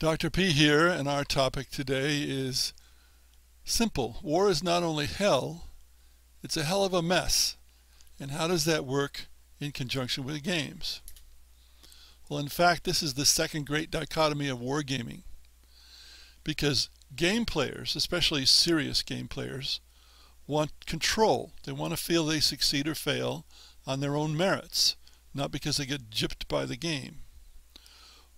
Dr. P here, and our topic today is simple. War is not only hell, it's a hell of a mess. And how does that work in conjunction with games? Well, in fact, this is the second great dichotomy of wargaming. Because game players, especially serious game players, want control. They want to feel they succeed or fail on their own merits, not because they get gypped by the game.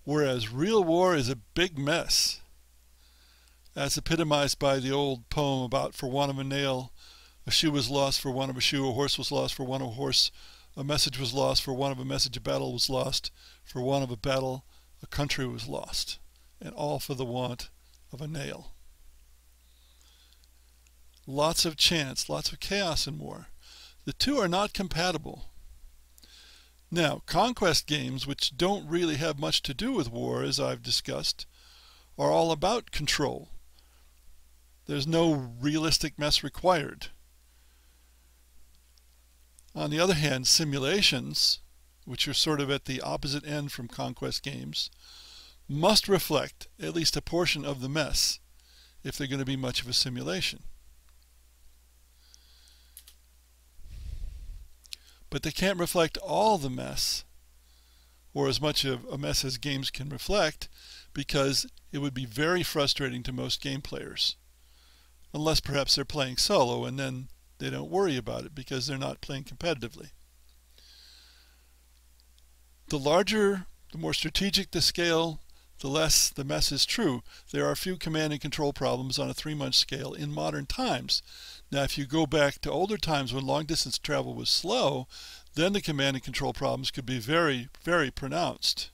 Whereas real war is a big mess, as epitomized by the old poem about for want of a nail, a shoe was lost for want of a shoe, a horse was lost for want of a horse, a message was lost for want of a message, a battle was lost for want of a battle, a country was lost, and all for the want of a nail. Lots of chance, lots of chaos in war. The two are not compatible. Now, conquest games, which don't really have much to do with war, as I've discussed, are all about control. There's no realistic mess required. On the other hand, simulations, which are sort of at the opposite end from conquest games, must reflect at least a portion of the mess if they're going to be much of a simulation. But they can't reflect all the mess or as much of a mess as games can reflect because it would be very frustrating to most game players unless perhaps they're playing solo and then they don't worry about it because they're not playing competitively. The larger, the more strategic the scale, the less the mess is true. There are few command and control problems on a three-month scale in modern times. Now, if you go back to older times when long distance travel was slow, then the command and control problems could be very, very pronounced.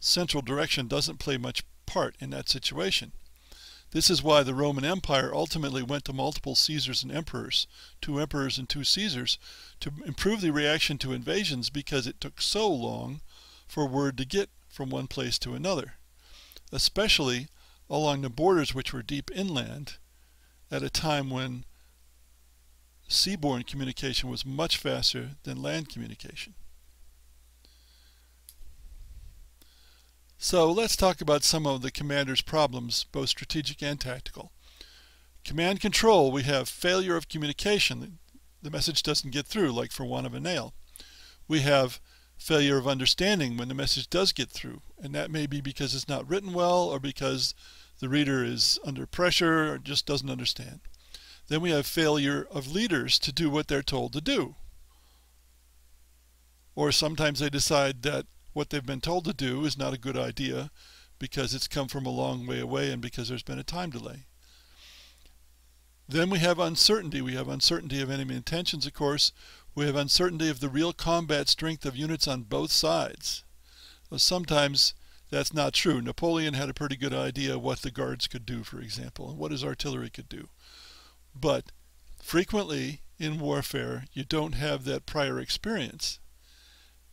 Central direction doesn't play much part in that situation. This is why the Roman Empire ultimately went to multiple Caesars and emperors, two emperors and two Caesars, to improve the reaction to invasions because it took so long for word to get from one place to another, especially along the borders which were deep inland at a time when seaborne communication was much faster than land communication. So let's talk about some of the commander's problems, both strategic and tactical. Command control, we have failure of communication. The message doesn't get through, like for want of a nail. We have failure of understanding when the message does get through, and that may be because it's not written well or because the reader is under pressure or just doesn't understand. Then we have failure of leaders to do what they're told to do. Or sometimes they decide that what they've been told to do is not a good idea because it's come from a long way away and because there's been a time delay. Then we have uncertainty. We have uncertainty of enemy intentions, of course. We have uncertainty of the real combat strength of units on both sides. sometimes that's not true. Napoleon had a pretty good idea what the guards could do, for example, and what his artillery could do. But frequently in warfare, you don't have that prior experience.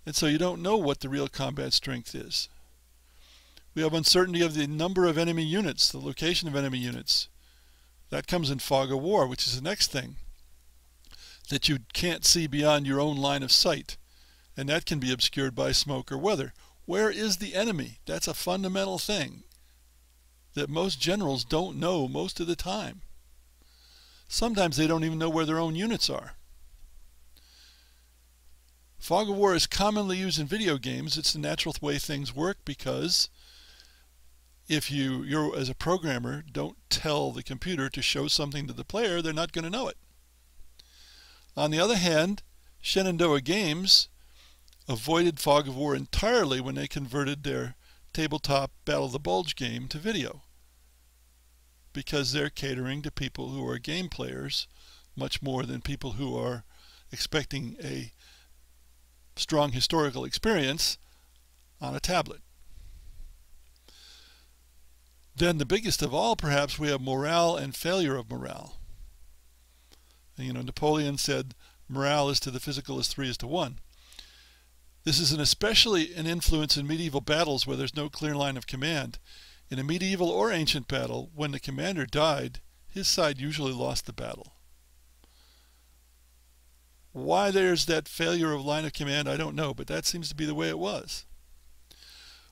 And so you don't know what the real combat strength is. We have uncertainty of the number of enemy units, the location of enemy units. That comes in fog of war, which is the next thing. That you can't see beyond your own line of sight. And that can be obscured by smoke or weather. Where is the enemy? That's a fundamental thing that most generals don't know most of the time. Sometimes they don't even know where their own units are. Fog of war is commonly used in video games. It's the natural way things work because if you, you're as a programmer, don't tell the computer to show something to the player, they're not going to know it. On the other hand, Shenandoah Games avoided fog of war entirely when they converted their tabletop Battle of the Bulge game to video because they're catering to people who are game players much more than people who are expecting a strong historical experience on a tablet. Then the biggest of all, perhaps, we have morale and failure of morale. You know, Napoleon said morale is to the physical as three is to one. This is an especially an influence in medieval battles where there's no clear line of command in a medieval or ancient battle, when the commander died, his side usually lost the battle. Why there's that failure of line of command, I don't know, but that seems to be the way it was.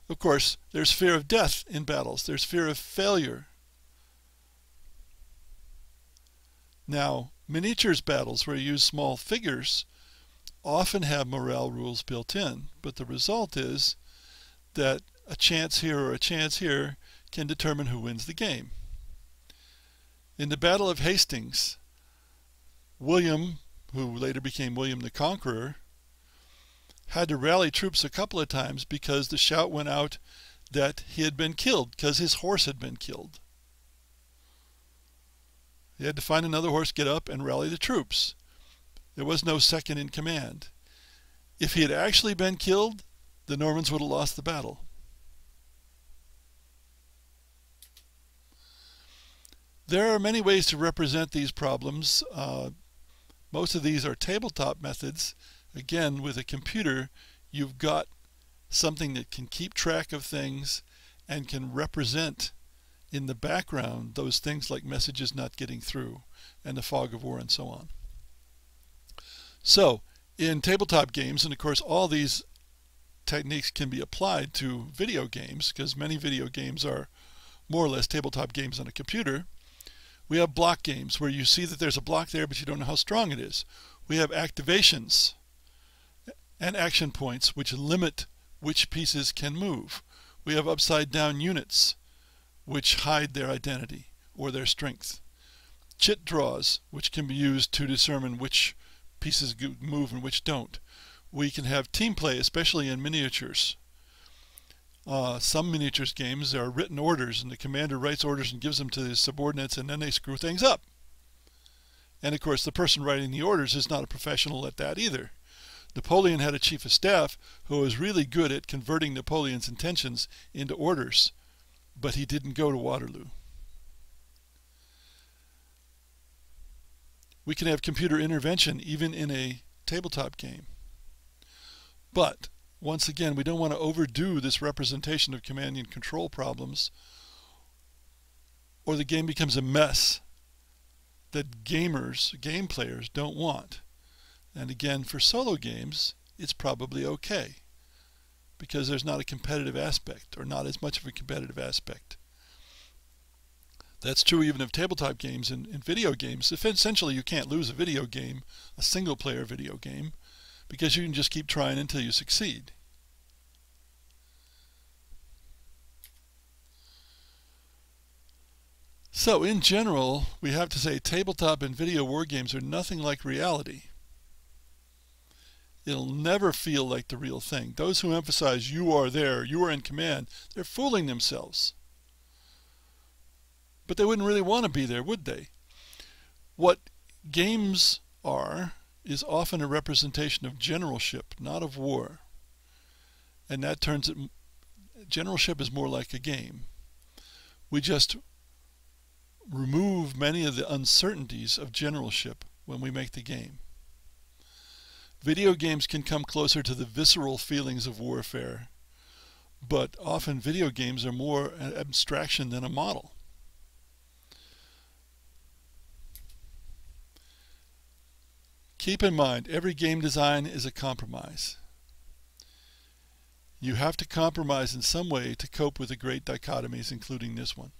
Of course, there's fear of death in battles. There's fear of failure. Now, miniatures battles where you use small figures often have morale rules built in, but the result is that a chance here or a chance here can determine who wins the game. In the Battle of Hastings, William, who later became William the Conqueror, had to rally troops a couple of times because the shout went out that he had been killed because his horse had been killed. He had to find another horse, get up, and rally the troops. There was no second in command. If he had actually been killed, the Normans would have lost the battle. There are many ways to represent these problems. Uh, most of these are tabletop methods. Again, with a computer, you've got something that can keep track of things and can represent in the background those things like messages not getting through and the fog of war and so on. So, in tabletop games, and of course all these techniques can be applied to video games because many video games are more or less tabletop games on a computer. We have block games where you see that there's a block there but you don't know how strong it is. We have activations and action points which limit which pieces can move. We have upside down units which hide their identity or their strength. Chit draws which can be used to determine which pieces move and which don't. We can have team play, especially in miniatures. Uh, some miniatures games, there are written orders, and the commander writes orders and gives them to his subordinates, and then they screw things up. And of course, the person writing the orders is not a professional at that either. Napoleon had a chief of staff who was really good at converting Napoleon's intentions into orders, but he didn't go to Waterloo. We can have computer intervention even in a tabletop game. But once again, we don't want to overdo this representation of command and control problems or the game becomes a mess that gamers, game players don't want. And again, for solo games, it's probably okay because there's not a competitive aspect or not as much of a competitive aspect. That's true even of tabletop games and, and video games. If essentially you can't lose a video game, a single player video game, because you can just keep trying until you succeed. So in general, we have to say tabletop and video war games are nothing like reality. It'll never feel like the real thing. Those who emphasize you are there, you are in command, they're fooling themselves. But they wouldn't really want to be there, would they? What games are is often a representation of generalship, not of war. And that turns it, generalship is more like a game. We just remove many of the uncertainties of generalship when we make the game. Video games can come closer to the visceral feelings of warfare, but often video games are more an abstraction than a model. Keep in mind, every game design is a compromise. You have to compromise in some way to cope with the great dichotomies, including this one.